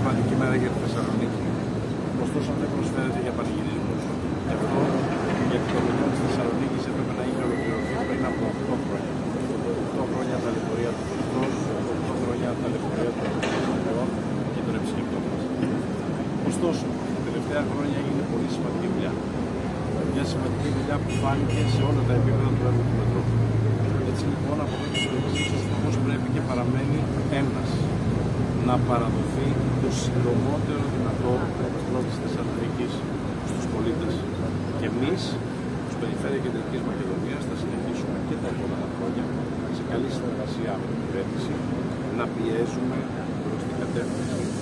σημαντική μέρα για τη Θεσσαλονίκη. Ωστόσο δεν προσφέρεται για πανηγυρισμού. Γι' αυτό γιατί το μηνό της Θεσσαλονίκης έπρεπε να είχε ολοκληρωθεί πριν από 8 χρόνια. 8 χρόνια ταλαιπωρία του Χριστό, 8 χρόνια ταλαιπωρία των Θεών και των επισκεπτών μας. Ωστόσο, τα τελευταία χρόνια έγινε πολύ σημαντική δουλειά. Μια σημαντική δουλειά που φάνηκε σε όλα τα επίπεδα του έργου του μετρό. Έτσι λοιπόν από εδώ και στο εξή ο στόχος πρέπει και παραμένει ένας. Να παραδοθεί το συντομότερο δυνατό το μετρό της Θεσσαλονίκης στους πολίτες. Και εμείς, ω Περιφέρεια Κεντρικής Μακεδονίας, θα συνεχίσουμε και τα επόμενα χρόνια σε καλή συνεργασία με την κυβέρνηση να πιέζουμε προς την κατεύθυνση